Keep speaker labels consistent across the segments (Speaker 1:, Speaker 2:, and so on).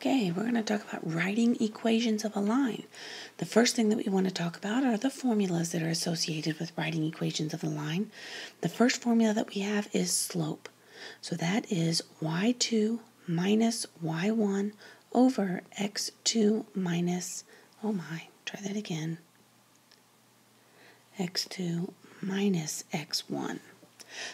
Speaker 1: Okay, we're going to talk about writing equations of a line. The first thing that we want to talk about are the formulas that are associated with writing equations of a line. The first formula that we have is slope. So that is y2 minus y1 over x2 minus, oh my, try that again, x2 minus x1.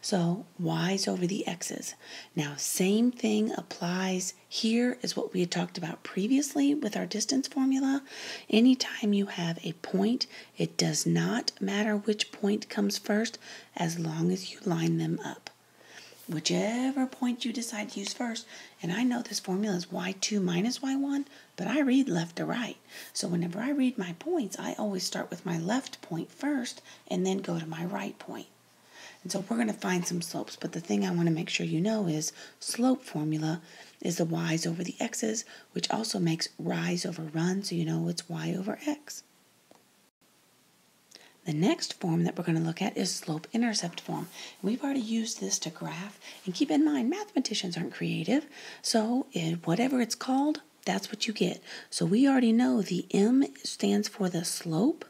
Speaker 1: So y's over the x's. Now, same thing applies here as what we had talked about previously with our distance formula. Anytime you have a point, it does not matter which point comes first as long as you line them up. Whichever point you decide to use first, and I know this formula is y2 minus y1, but I read left to right. So whenever I read my points, I always start with my left point first and then go to my right point. And so we're going to find some slopes, but the thing I want to make sure you know is slope formula is the y's over the x's, which also makes rise over run, so you know it's y over x. The next form that we're going to look at is slope-intercept form. We've already used this to graph, and keep in mind, mathematicians aren't creative, so whatever it's called, that's what you get. So we already know the M stands for the slope,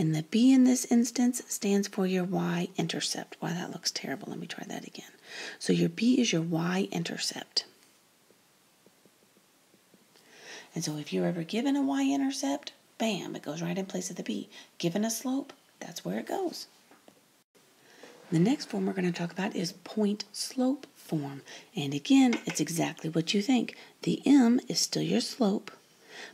Speaker 1: and the B in this instance stands for your y-intercept. Why, that looks terrible. Let me try that again. So your B is your y-intercept. And so if you're ever given a y-intercept, bam, it goes right in place of the B. Given a slope, that's where it goes. The next form we're going to talk about is point slope form. And again, it's exactly what you think. The M is still your slope.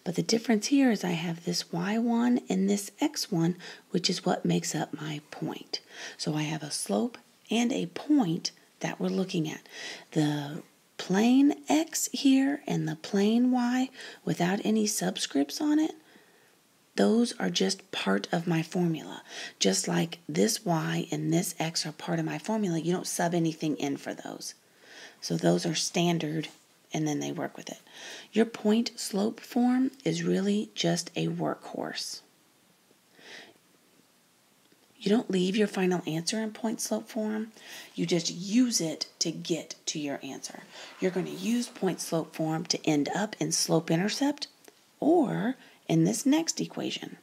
Speaker 1: But the difference here is I have this y1 and this x1, which is what makes up my point. So I have a slope and a point that we're looking at. The plain x here and the plain y without any subscripts on it, those are just part of my formula. Just like this y and this x are part of my formula, you don't sub anything in for those. So those are standard and then they work with it. Your point slope form is really just a workhorse. You don't leave your final answer in point slope form. You just use it to get to your answer. You're going to use point slope form to end up in slope intercept or in this next equation.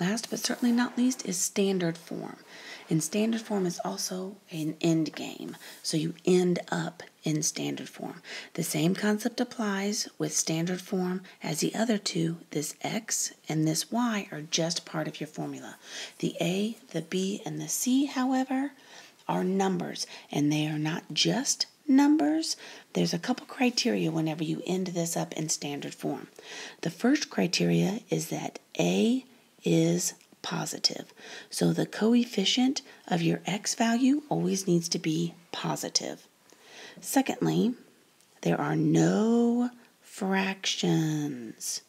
Speaker 1: Last but certainly not least is standard form. And standard form is also an end game. So you end up in standard form. The same concept applies with standard form as the other two. This x and this y are just part of your formula. The a, the b, and the c, however, are numbers, and they are not just numbers. There's a couple criteria whenever you end this up in standard form. The first criteria is that a is positive. So the coefficient of your x value always needs to be positive. Secondly, there are no fractions.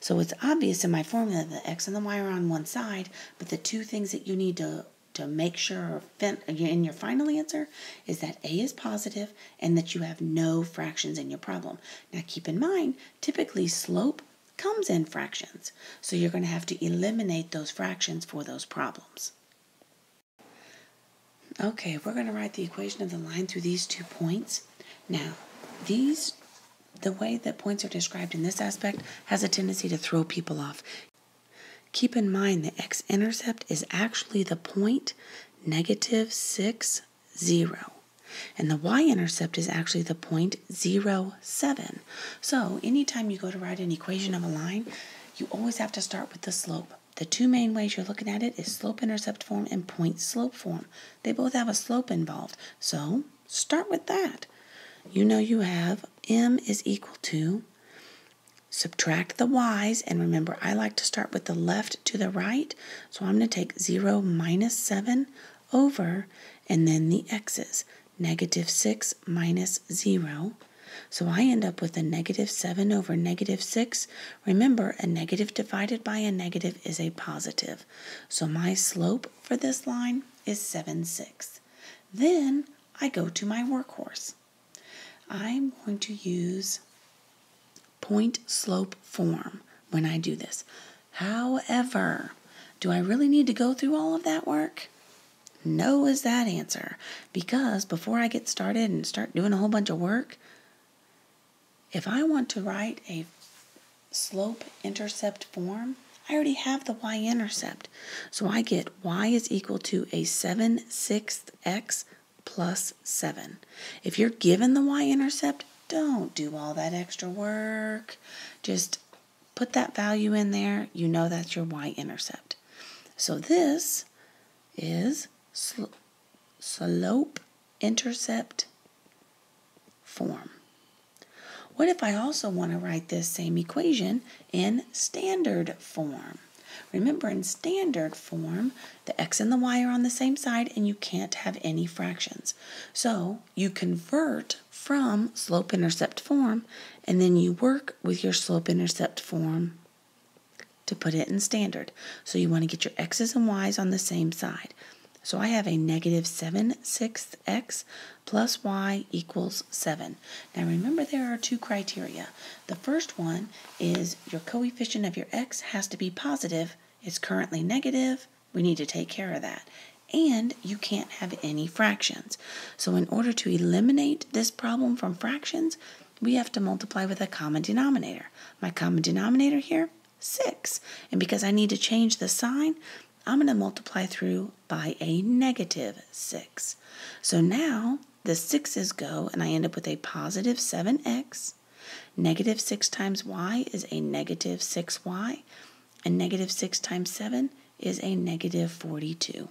Speaker 1: So it's obvious in my formula that the x and the y are on one side, but the two things that you need to, to make sure in your final answer is that a is positive and that you have no fractions in your problem. Now keep in mind, typically slope comes in fractions, so you're going to have to eliminate those fractions for those problems. Okay, we're going to write the equation of the line through these two points. Now, these, the way that points are described in this aspect has a tendency to throw people off. Keep in mind the x-intercept is actually the point negative 6, 0. And the y-intercept is actually the point 0, 7. So anytime you go to write an equation of a line, you always have to start with the slope. The two main ways you're looking at it is slope-intercept form and point-slope form. They both have a slope involved, so start with that. You know you have m is equal to, subtract the y's, and remember I like to start with the left to the right, so I'm going to take 0 minus 7 over, and then the x's, negative 6 minus 0, so I end up with a negative 7 over negative 6. Remember, a negative divided by a negative is a positive. So my slope for this line is 7 6. Then I go to my workhorse. I'm going to use point slope form when I do this. However, do I really need to go through all of that work? No is that answer because before I get started and start doing a whole bunch of work, If I want to write a slope-intercept form, I already have the y-intercept. So I get y is equal to a 7 sixths x plus 7. If you're given the y-intercept, don't do all that extra work. Just put that value in there. You know that's your y-intercept. So this is sl slope-intercept form. What if I also want to write this same equation in standard form? Remember, in standard form, the x and the y are on the same side and you can't have any fractions. So you convert from slope-intercept form and then you work with your slope-intercept form to put it in standard. So you want to get your x's and y's on the same side. So I have a negative 7 sixths x plus y equals 7. Now remember there are two criteria. The first one is your coefficient of your x has to be positive. It's currently negative. We need to take care of that. And you can't have any fractions. So in order to eliminate this problem from fractions, we have to multiply with a common denominator. My common denominator here, 6. And because I need to change the sign, I'm going to multiply through by a negative 6. So now the 6's go, and I end up with a positive 7x. Negative 6 times y is a negative 6y, and negative 6 times 7 is a negative 42.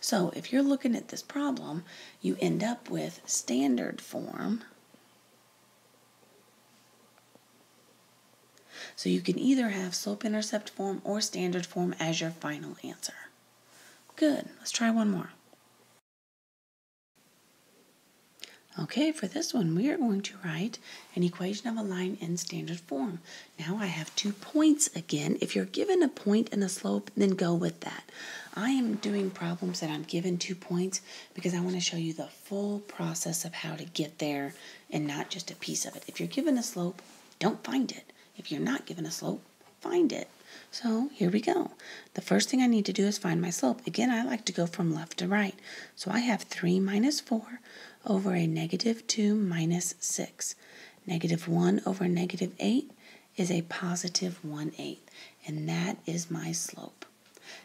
Speaker 1: So if you're looking at this problem, you end up with standard form So you can either have slope-intercept form or standard form as your final answer. Good. Let's try one more. Okay, for this one, we are going to write an equation of a line in standard form. Now I have two points again. If you're given a point and a slope, then go with that. I am doing problems that I'm given two points because I want to show you the full process of how to get there and not just a piece of it. If you're given a slope, don't find it. If you're not given a slope, find it. So here we go. The first thing I need to do is find my slope. Again, I like to go from left to right. So I have 3 minus 4 over a negative 2 minus 6. Negative 1 over negative 8 is a positive 1 8, and that is my slope.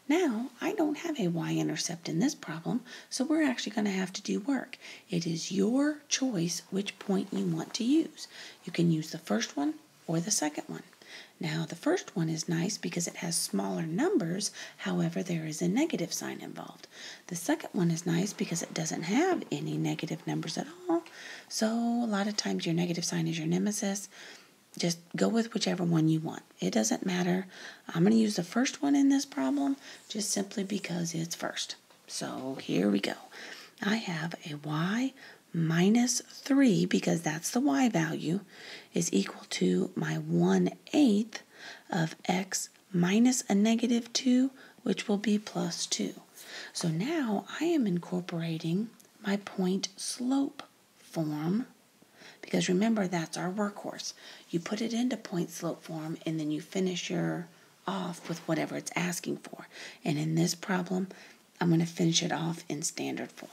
Speaker 1: Now, I don't have a y-intercept in this problem, so we're actually going to have to do work. It is your choice which point you want to use. You can use the first one or the second one. Now, the first one is nice because it has smaller numbers, however, there is a negative sign involved. The second one is nice because it doesn't have any negative numbers at all. So, a lot of times your negative sign is your nemesis. Just go with whichever one you want. It doesn't matter. I'm going to use the first one in this problem just simply because it's first. So, here we go. I have a y minus 3, because that's the y value, is equal to my 1 eighth of x minus a negative 2, which will be plus 2. So now I am incorporating my point slope form because remember that's our workhorse. You put it into point slope form and then you finish your off with whatever it's asking for. And in this problem, I'm going to finish it off in standard form.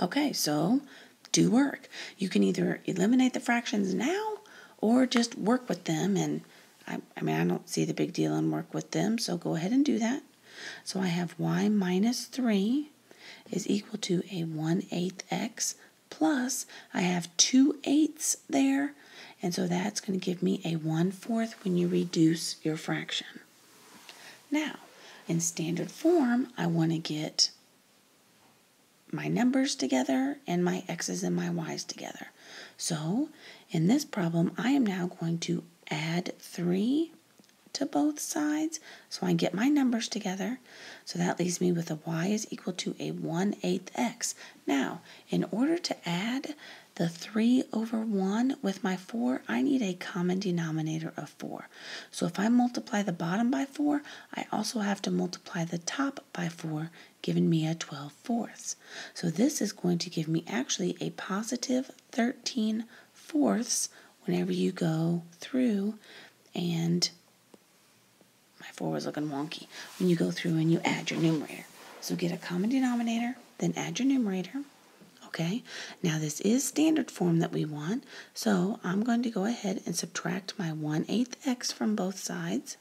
Speaker 1: Okay, so do work. You can either eliminate the fractions now or just work with them. And I, I mean, I don't see the big deal in work with them, so go ahead and do that. So I have y minus 3 is equal to a 1 8th x plus I have 2 eighths there. And so that's going to give me a 1 fourth when you reduce your fraction. Now, in standard form, I want to get my numbers together and my x's and my y's together. So in this problem, I am now going to add 3 to both sides so I can get my numbers together. So that leaves me with a y is equal to a 1 8th x. Now, in order to add the 3 over 1 with my 4, I need a common denominator of 4. So if I multiply the bottom by 4, I also have to multiply the top by 4, giving me a 12 fourths. So this is going to give me actually a positive 13 fourths whenever you go through and my 4 was looking wonky. When you go through and you add your numerator. So get a common denominator, then add your numerator. Okay, now this is standard form that we want, so I'm going to go ahead and subtract my 1 8 x from both sides.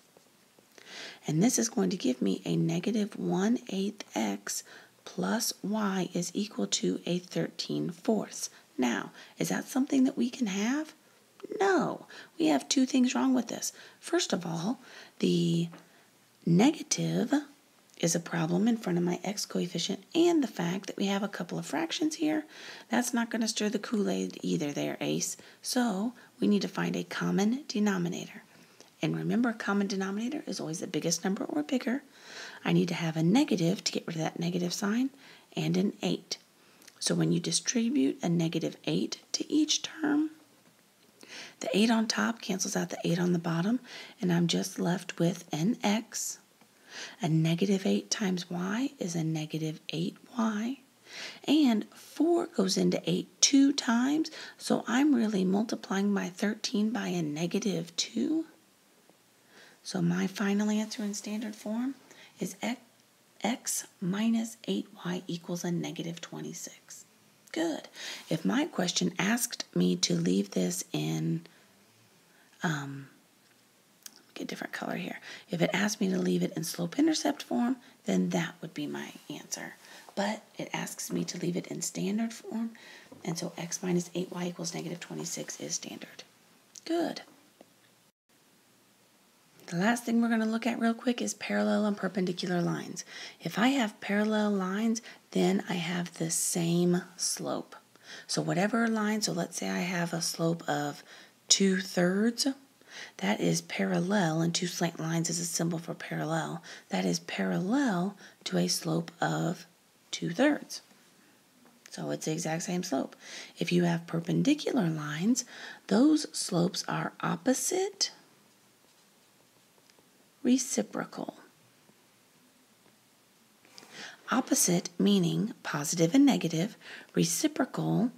Speaker 1: And this is going to give me a negative 1 8 x plus y is equal to a 13 fourths. Now, is that something that we can have? No, we have two things wrong with this. First of all, the negative is a problem in front of my x coefficient and the fact that we have a couple of fractions here, that's not going to stir the Kool-Aid either there, Ace. So we need to find a common denominator. And remember, a common denominator is always the biggest number or bigger. I need to have a negative to get rid of that negative sign and an 8. So when you distribute a negative 8 to each term, the 8 on top cancels out the 8 on the bottom, and I'm just left with an x a negative 8 times y is a negative 8y. And 4 goes into 8 two times, so I'm really multiplying my 13 by a negative 2. So my final answer in standard form is x, x minus 8y equals a negative 26. Good. If my question asked me to leave this in um, get different color here. If it asked me to leave it in slope-intercept form, then that would be my answer. But it asks me to leave it in standard form, and so x minus 8y equals negative 26 is standard. Good. The last thing we're going to look at real quick is parallel and perpendicular lines. If I have parallel lines, then I have the same slope. So whatever line, so let's say I have a slope of 2 thirds, that is parallel, and two slant lines is a symbol for parallel. That is parallel to a slope of 2 thirds. So it's the exact same slope. If you have perpendicular lines, those slopes are opposite, reciprocal. Opposite meaning positive and negative, reciprocal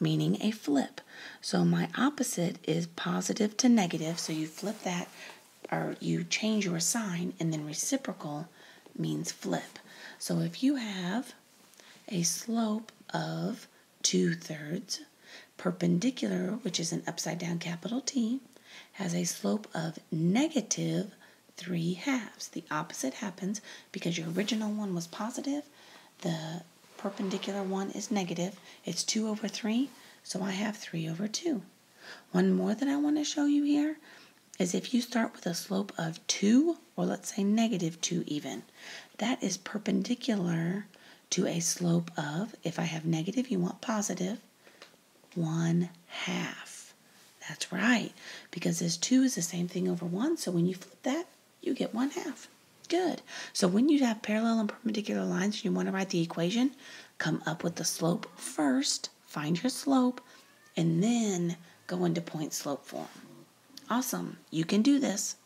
Speaker 1: meaning a flip. So my opposite is positive to negative. So you flip that or you change your sign and then reciprocal means flip. So if you have a slope of 2 thirds, perpendicular, which is an upside down capital T, has a slope of negative 3 halves. The opposite happens because your original one was positive, the perpendicular one is negative. It's 2 over 3, so I have 3 over 2. One more that I want to show you here is if you start with a slope of 2, or let's say negative 2 even, that is perpendicular to a slope of, if I have negative, you want positive, 1 half. That's right, because this 2 is the same thing over 1, so when you flip that, you get 1 half. Good. So when you have parallel and perpendicular lines and you want to write the equation, come up with the slope first, find your slope, and then go into point slope form. Awesome. You can do this.